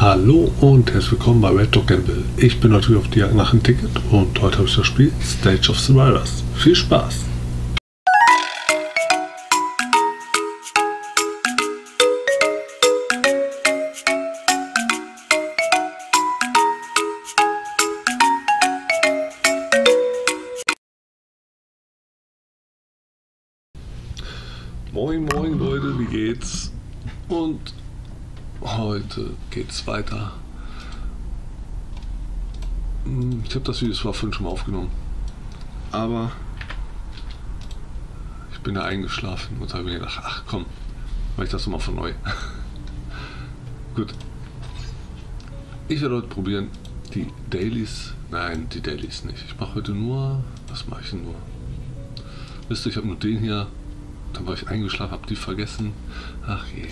Hallo und herzlich willkommen bei Red Dog Gamble. Ich bin natürlich auf die Jagd nach einem Ticket und heute habe ich das Spiel Stage of Survivors. Viel Spaß! Heute geht's weiter. Hm, Ich habe das Video zwar vorhin schon mal aufgenommen, aber ich bin da eingeschlafen und habe mir gedacht, ach komm, mach ich das nochmal von neu. Gut. Ich werde heute probieren, die Dailies, nein, die Dailies nicht. Ich mache heute nur, was mache ich denn nur? Wisst ihr, ich habe nur den hier, dann war ich eingeschlafen, habe die vergessen. Ach je.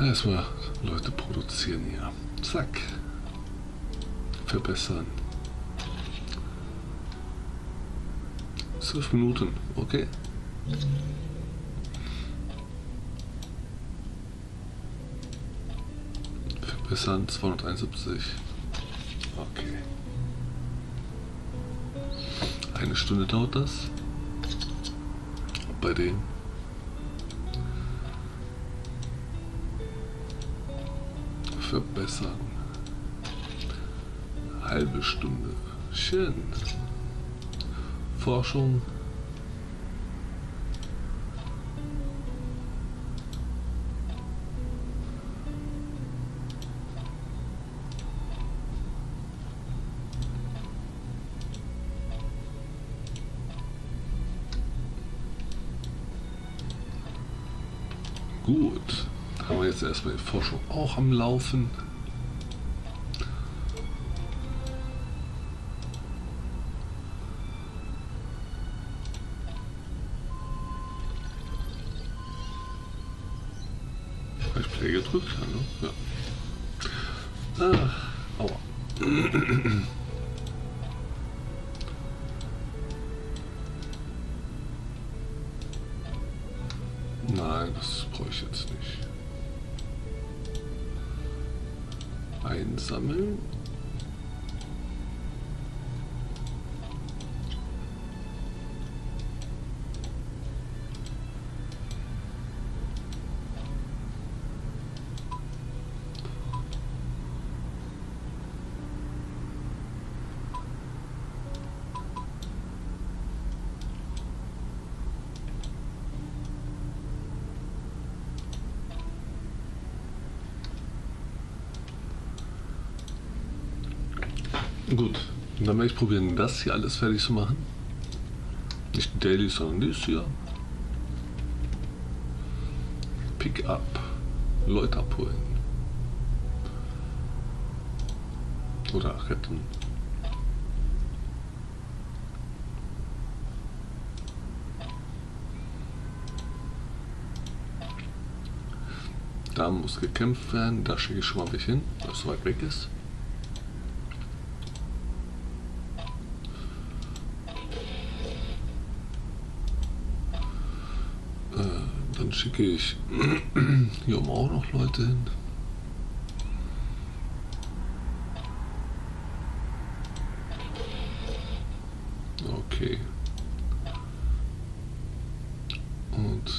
Erstmal Leute produzieren hier. Zack. Verbessern. Zwölf Minuten, okay. Verbessern 271. Okay. Eine Stunde dauert das. Bei denen. Verbessern. Halbe Stunde. Schön. Forschung. Forschung auch am Laufen. Habe ich Play gedrückt? Hallo? Ja. Ach, aua. moon? Gut, dann werde ich probieren, das hier alles fertig zu machen. Nicht Daily, sondern dies hier. Pick up. Leute abholen. Oder retten. Da muss gekämpft werden. Da schicke ich schon mal hin, weil es so weit weg ist. Schicke ich hier oben auch noch Leute hin. Okay. Und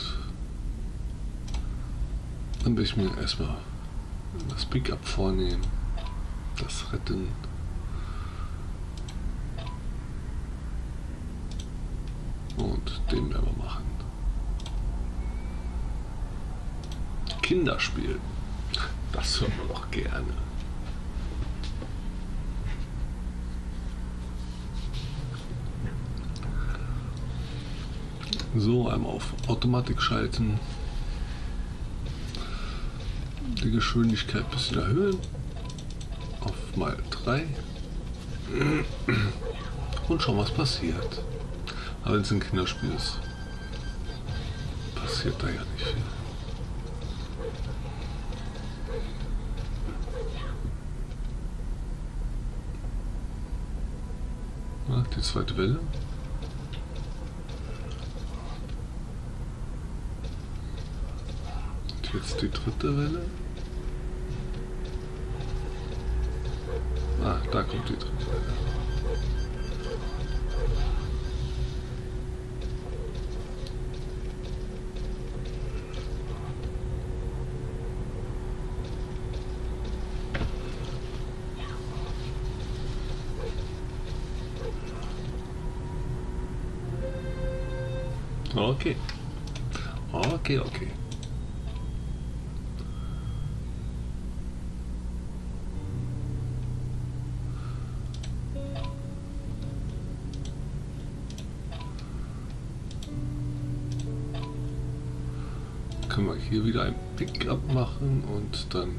dann will ich mir erstmal das Pickup vornehmen, das Retten. Und den werden wir machen. Kinderspiel. Das hört man doch gerne. So, einmal auf Automatik schalten. Die Geschwindigkeit ein bisschen erhöhen. Auf mal 3. Und schauen, was passiert. Aber wenn es ein Kinderspiel ist, passiert da ja nicht viel. Die zweite Welle. Und jetzt die dritte Welle. Ah, da kommt die dritte Welle. Okay, okay. Können wir hier wieder ein Pickup machen und dann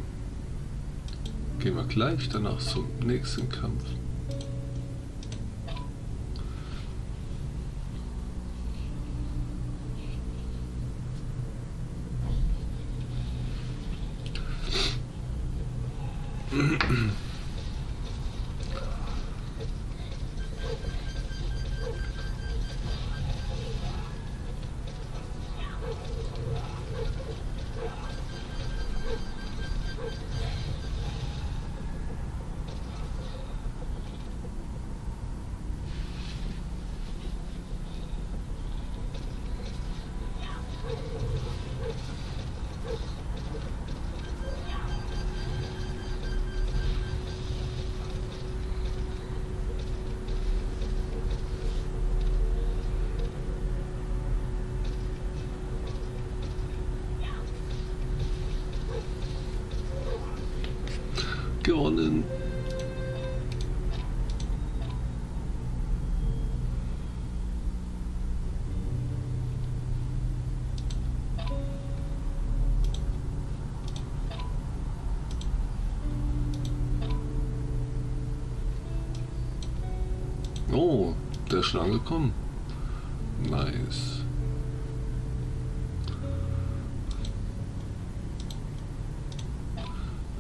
gehen wir gleich danach zum nächsten Kampf. 嗯 Oh, der ist schon angekommen. Nice.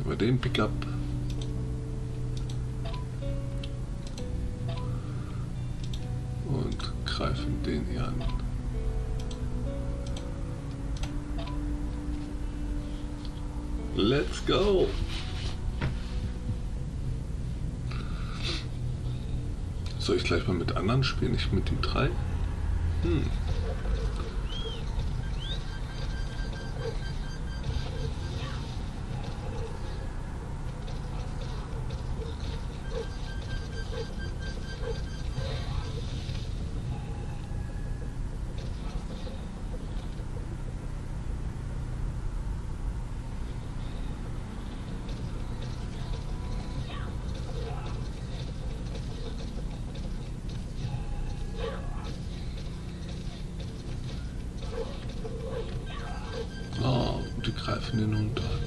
Über den Pickup. Und greifen den hier an. Let's go! Soll ich gleich mal mit anderen spielen, nicht mit den drei? Hm. Die greifen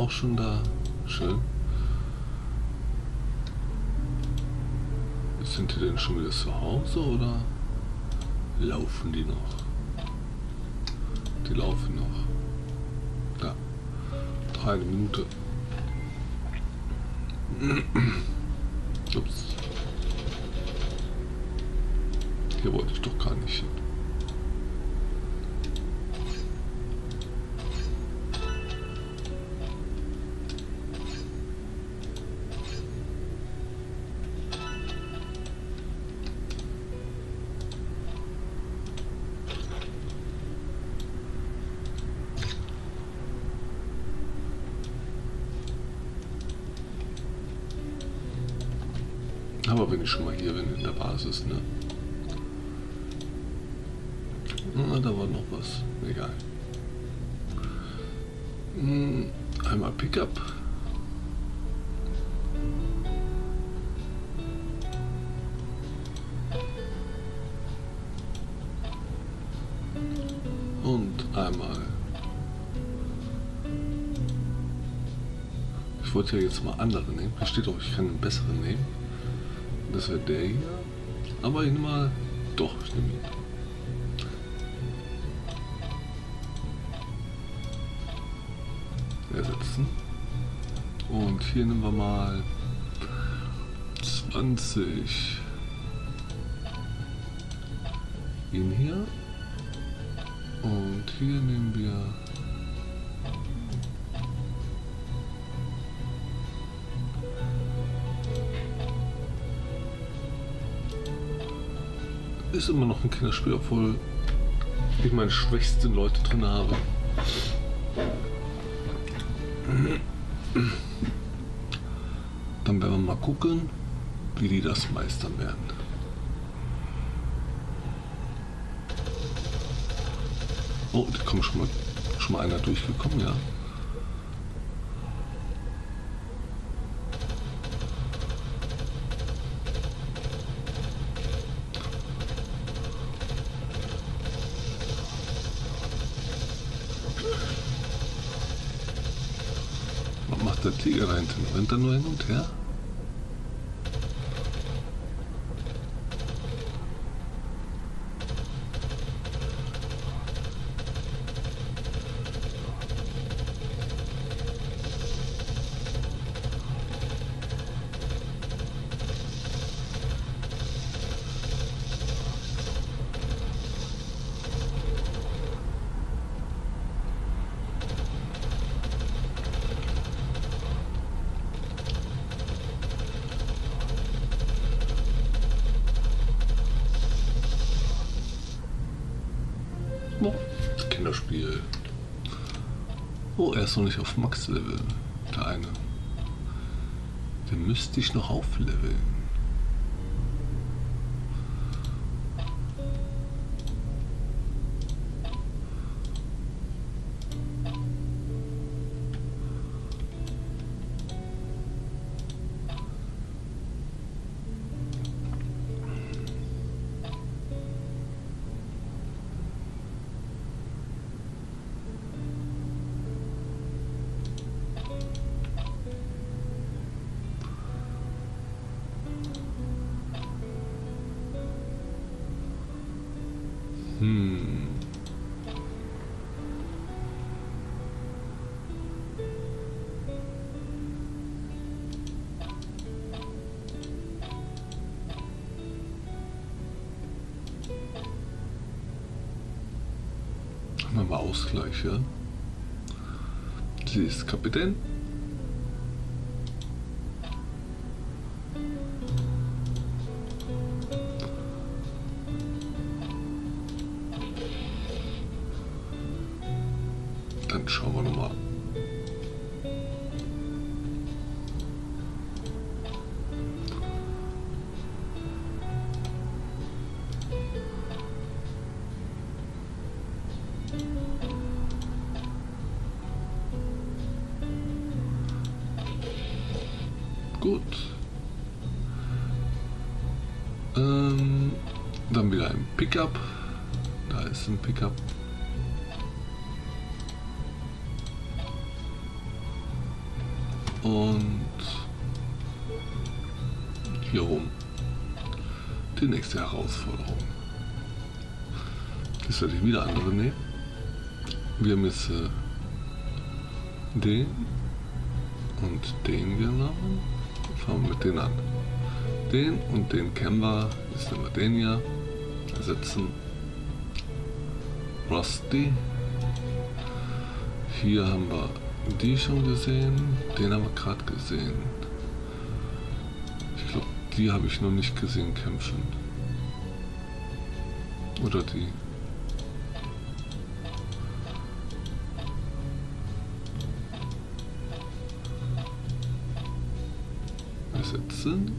auch schon da. Schön. Sind die denn schon wieder zu Hause oder laufen die noch? Die laufen noch. Da. Drei Minute. Ups. Hier wollte ich doch gar nicht hin. Wenn ich schon mal hier bin in der Basis, ne? Na, da war noch was. Egal. Hm, Einmal Pickup. Und einmal. Ich wollte ja jetzt mal andere nehmen. Da steht doch, ich kann einen besseren nehmen. Das wäre der hier. Aber ich nehme mal. Doch, ich nehme ihn. Ersetzen. Und hier nehmen wir mal 20. Ihn hier. Und hier nehmen wir ist immer noch ein Kinderspiel, obwohl ich meine schwächsten Leute drin habe. Dann werden wir mal gucken, wie die das meistern werden. Oh, da kommt schon mal, schon mal einer durchgekommen, ja. Was macht der Tiger da hinten? Rennt er nur hin und her? Oh, Kinderspiel. Oh, er ist noch nicht auf Max-Level. Der eine. Den müsste ich noch aufleveln. Ausgleich, ja? Sie ist Kapitän. Die nächste Herausforderung. Das werde ich wieder andere nehmen. Wir haben jetzt äh, den und den genommen. Fangen wir mit denen an. Den und den kennen wir. Jetzt nehmen wir den hier. Ersetzen. Rusty. Hier haben wir die schon gesehen. Den haben wir gerade gesehen. Die habe ich noch nicht gesehen kämpfen. Oder die. Ersetzen.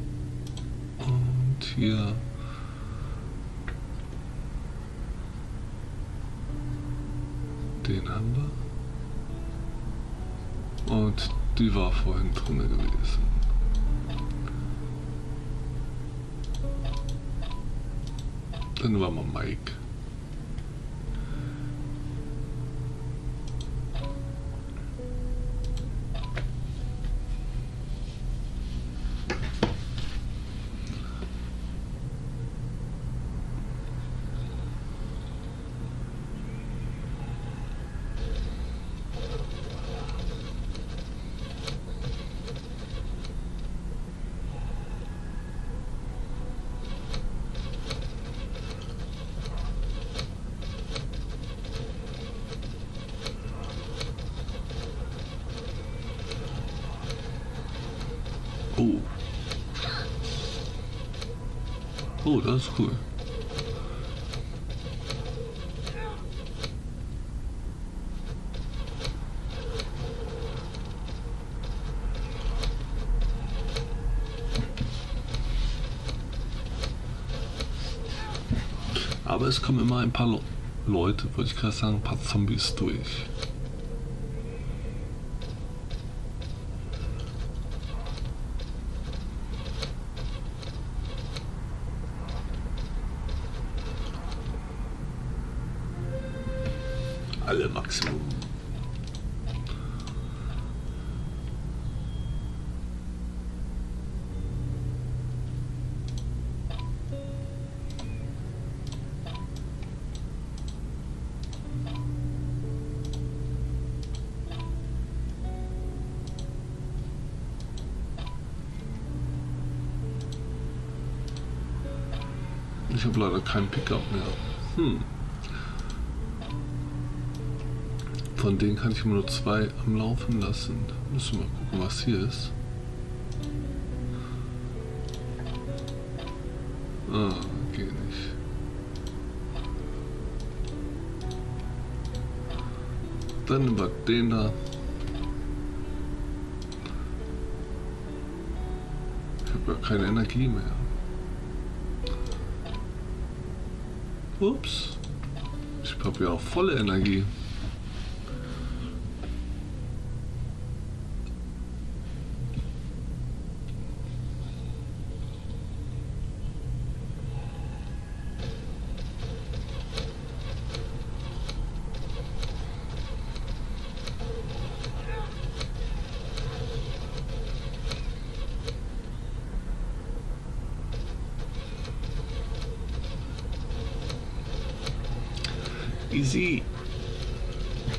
Und hier. Den haben wir. Und die war vorhin drin gewesen. Dann war mal Mike. Oh. Oh, das ist cool. Aber es kommen immer ein paar Le Leute, wollte ich gerade sagen, ein paar Zombies durch. Alle Maximum. Ich habe leider keinen Pickup mehr. Hm. Von denen kann ich immer nur zwei am Laufen lassen. Müssen wir mal gucken, was hier ist. Ah, geht nicht. Dann nehmen wir den da. Ich habe ja keine Energie mehr. Ups. Ich habe ja auch volle Energie. Easy.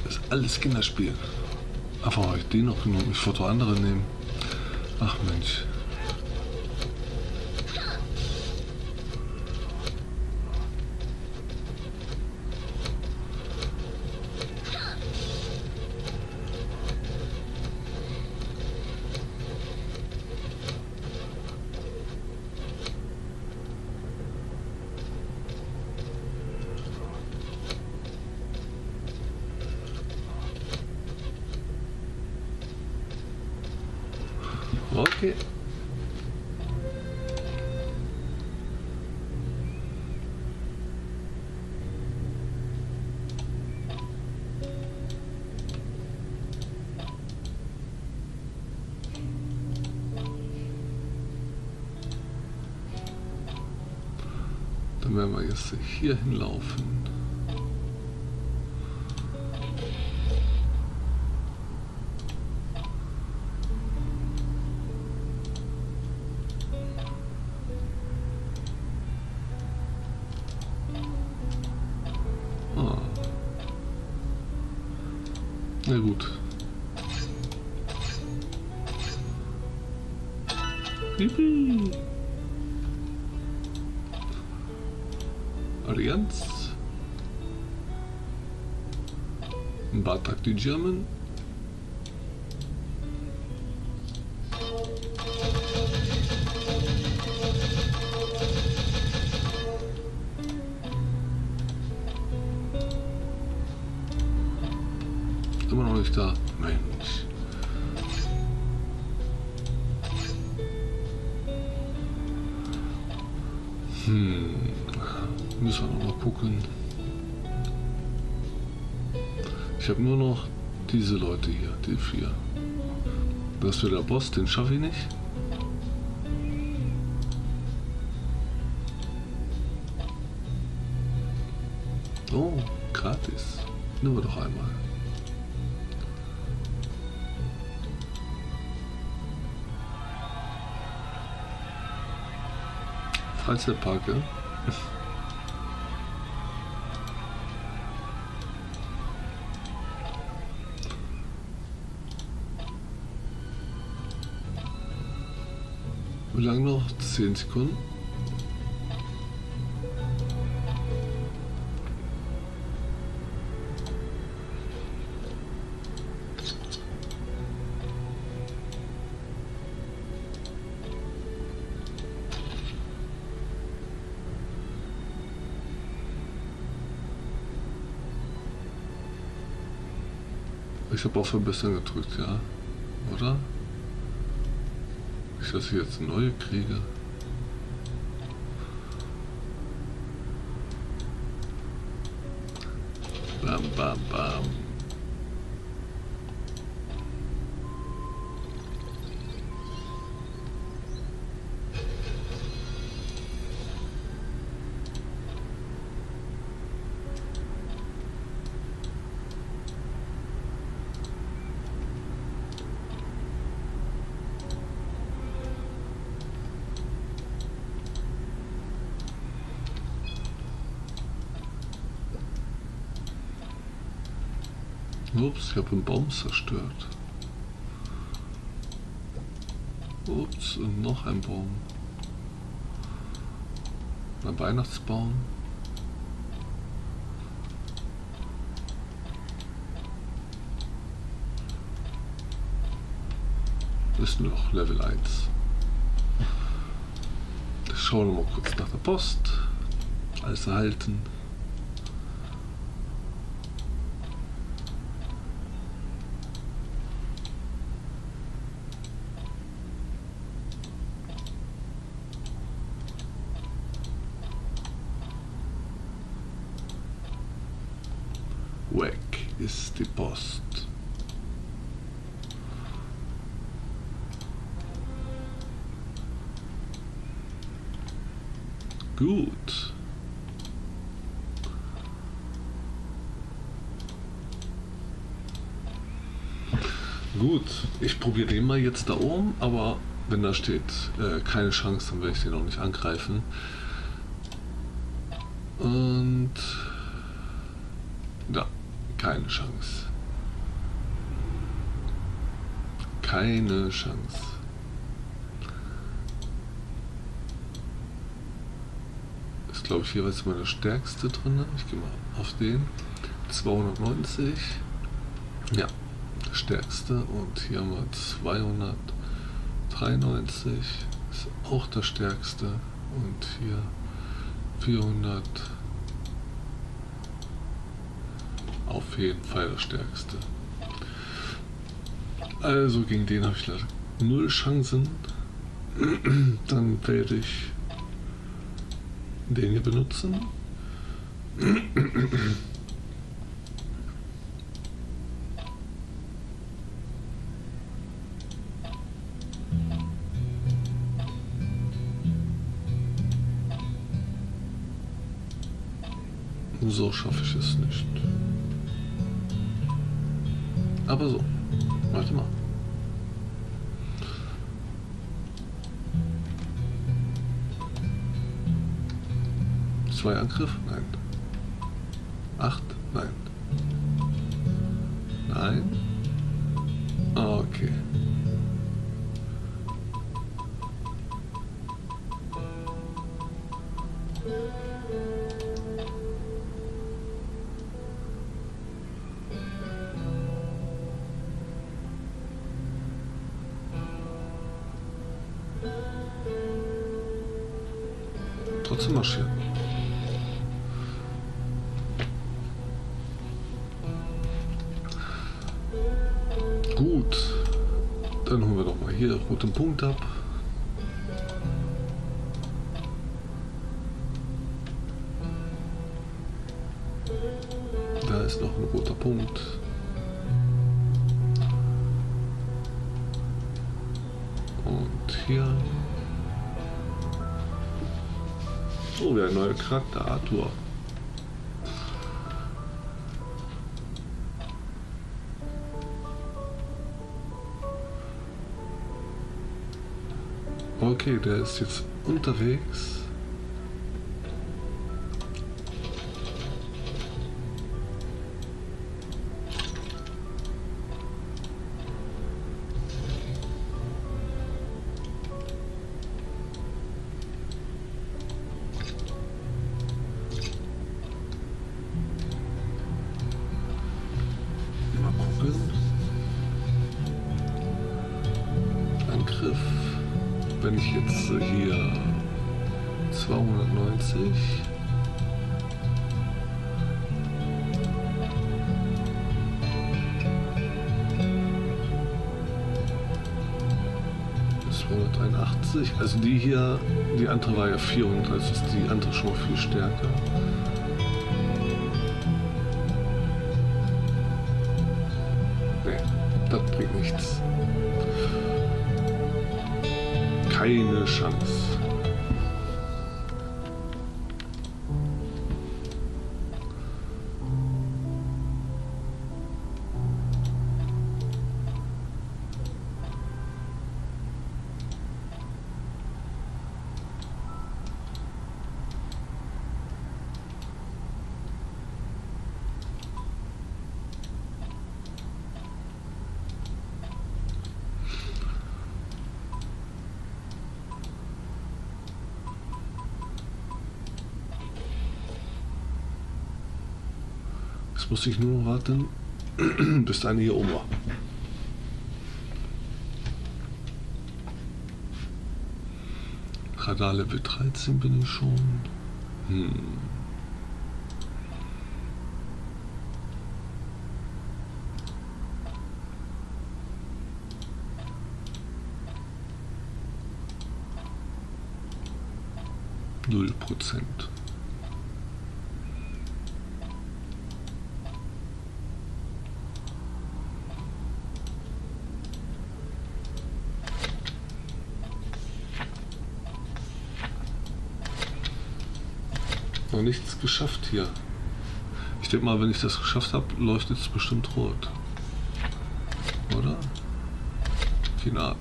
Das ist alles Kinderspiel. Einfach habe ich den noch genommen. Ich wollte andere nehmen. Ach Mensch. Werden wir jetzt hier hinlaufen. Hm. Müssen wir noch gucken. Ich habe nur noch diese Leute hier, die vier. Das wird der Boss, den schaffe ich nicht. Oh, gratis. Wir doch einmal. Freizeitpark, ja? Wie lange noch? 10 Sekunden. Ich habe auf Verbessern gedrückt, ja. Oder? Ich dass ich jetzt neue kriege. Bam, bam, bam. Ich habe einen Baum zerstört. Ups, und noch ein Baum. Ein Weihnachtsbaum. Ist noch Level 1. Schauen wir mal kurz nach der Post. Alles erhalten. Weg ist die Post. Gut. Gut, ich probiere den mal jetzt da oben, aber wenn da steht äh, keine Chance, dann werde ich den auch nicht angreifen. Und keine Chance. Keine Chance. Ist glaube ich jeweils mal der stärkste drin. Ich gehe mal auf den. 290. Ja, der stärkste. Und hier haben wir 293. Ist auch der stärkste. Und hier 400. Auf jeden Fall der stärkste. Also gegen den habe ich leider null Chancen. Dann werde ich den hier benutzen. So schaffe ich es nicht. Aber so. Warte mal. Zwei Angriff? Nein. Acht? Nein. Nein. Okay. Trotzdem marschieren. Gut. Dann holen wir doch mal hier roten Punkt ab. Charakter, Arthur. Okay, der ist jetzt unterwegs. wenn ich jetzt äh, hier 290 281, also die hier, die andere war ja 400, also ist die andere schon mal viel stärker. Jetzt muss ich nur warten, bis deine hier oben war. Radar Level 13 bin ich schon. Hm. Null Prozent. Noch nichts geschafft hier. Ich denke mal, wenn ich das geschafft habe, leuchtet es bestimmt rot. Oder? Keine.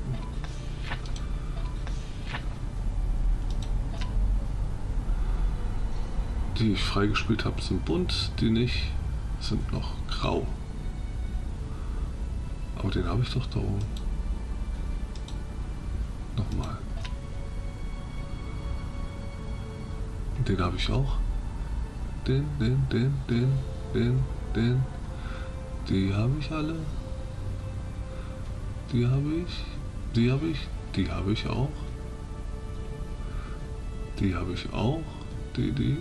Die ich freigespielt habe, sind bunt, die nicht, sind noch grau. Aber den habe ich doch da oben. Nochmal. Den habe ich auch. Den, den, den, den, den, den. Die habe ich alle. Die habe ich. Die habe ich. Die habe ich auch. Die habe ich auch. Die, die.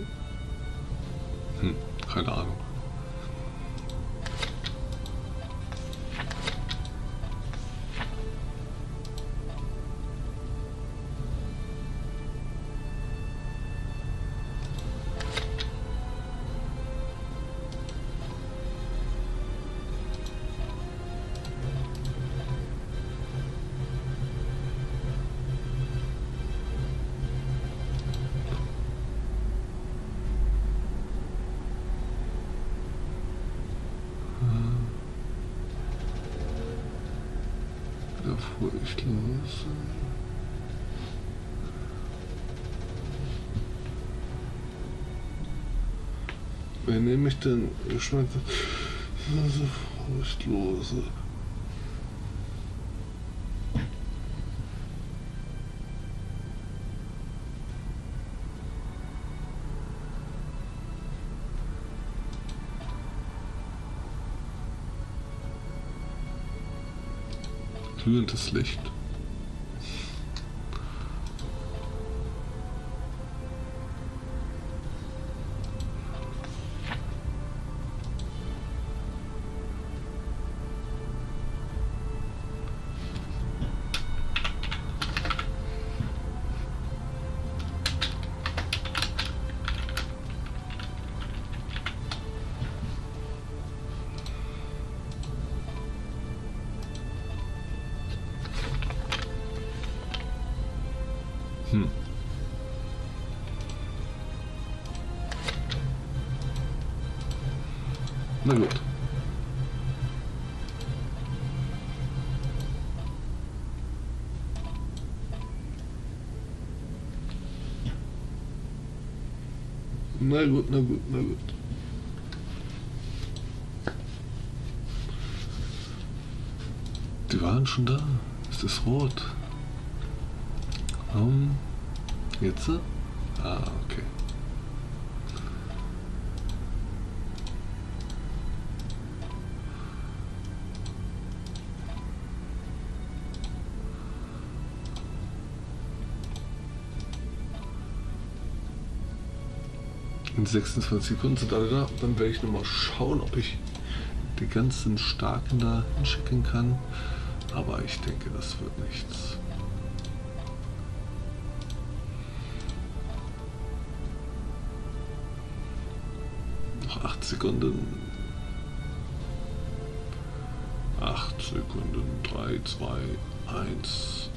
Hm, keine Ahnung. Wen nehme ich denn? So furchtlose. glühendes Licht. Na gut, na gut, na gut. Die waren schon da. Es ist rot. Um, jetzt? Ah, okay. In 26 Sekunden sind alle da. Dann werde ich nochmal schauen, ob ich die ganzen Starken da hinschicken kann. Aber ich denke, das wird nichts. Noch 8 Sekunden. 8 Sekunden. 3, 2, 1.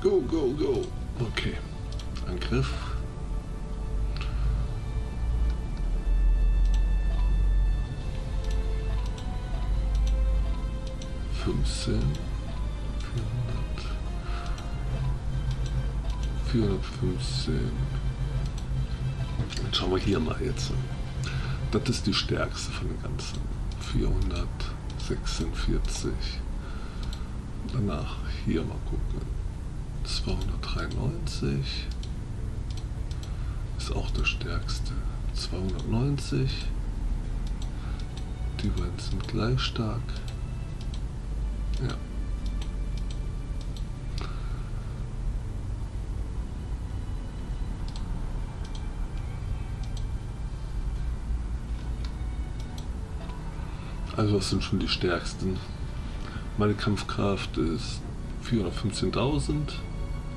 Go, go, go. Okay. Angriff. Fünfzehn. Vierhundert. Vierhundertfünfzehn. Dann schauen wir hier mal jetzt. Das ist die stärkste von den ganzen. 446. Danach hier mal gucken. 293 ist auch der stärkste. 290. Die beiden sind gleich stark. Ja. Also was sind schon die stärksten? Meine Kampfkraft ist 415.000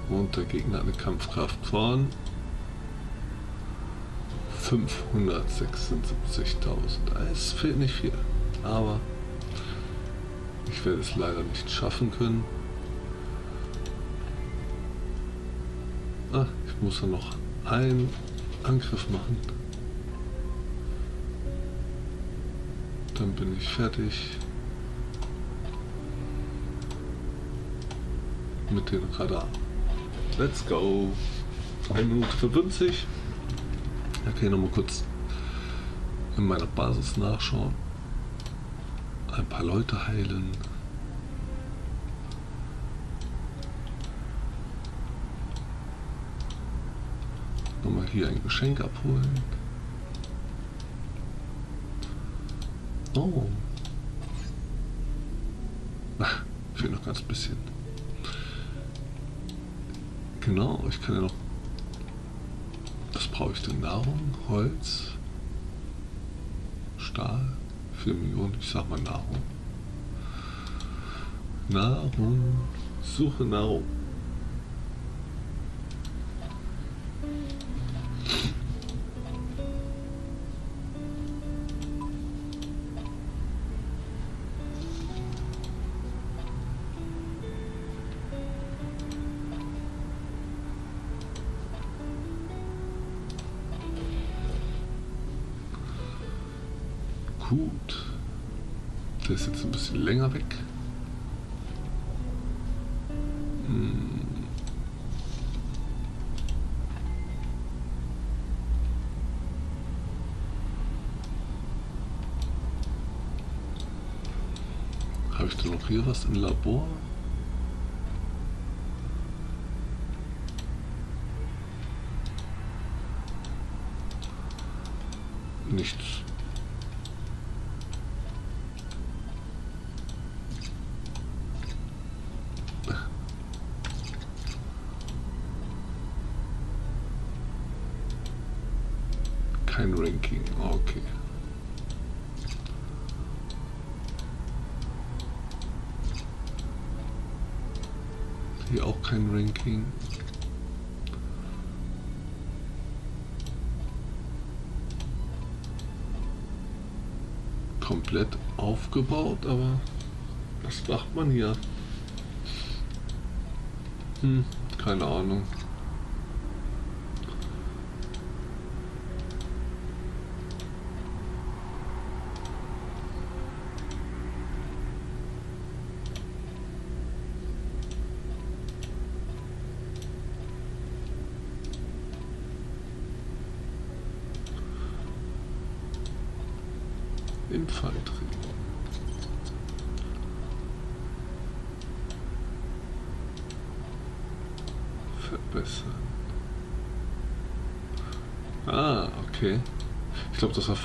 und der Gegner eine Kampfkraft von 576.000. Es fehlt nicht viel, aber ich werde es leider nicht schaffen können. Ah, ich muss ja noch einen Angriff machen. Dann bin ich fertig. Mit dem Radar. Let's go. 1 Minute 50. Okay, nochmal kurz in meiner Basis nachschauen. Ein paar Leute heilen. Nochmal hier ein Geschenk abholen. Oh. Ach, fehlt noch ganz bisschen. Genau, ich kann ja noch. Was brauche ich denn? Nahrung, Holz, Stahl, 4 Millionen, ich sag mal Nahrung. Nahrung, suche Nahrung. Gut. Der ist jetzt ein bisschen länger weg. Hm. Habe ich denn noch hier was im Labor? Nichts. Kein Ranking, okay. Hier auch kein Ranking. Komplett aufgebaut, aber was macht man hier? Hm, keine Ahnung. Infanterie. Verbessern. Ah, okay.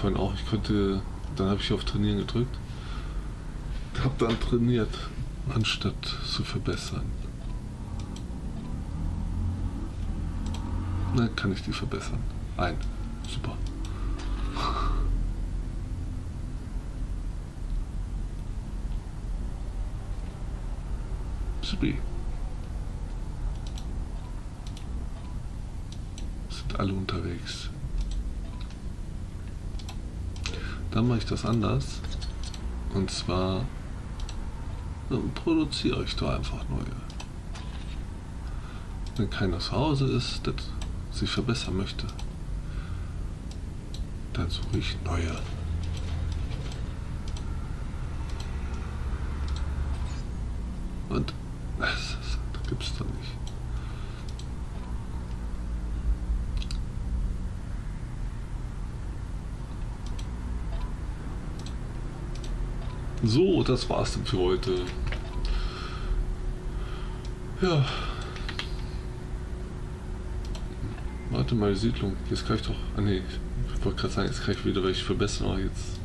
Vorhin auch. Ich könnte. Dann habe ich auf Trainieren gedrückt. Hab dann trainiert, anstatt zu verbessern. Na, kann ich die verbessern. Ein. Super. Supi. Sind alle unterwegs. Dann mache ich das anders. Und zwar produziere ich da einfach neue. Wenn keiner zu Hause ist, das sich verbessern möchte, dann suche ich neue. Und das, das gibt's doch nicht. So, das war's dann für heute. Ja. Warte mal, Siedlung. Jetzt kann ich doch. Ah ne, ich wollte gerade sagen, jetzt kann ich wieder welche verbessern, aber jetzt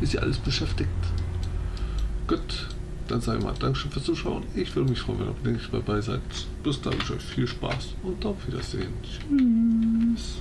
ist ja alles beschäftigt. Gut, dann sage ich mal Dankeschön fürs Zuschauen. Ich würde mich freuen, wenn ihr nicht dabei seid. Bis dann, wünsche euch viel Spaß und auf Wiedersehen. Tschüss.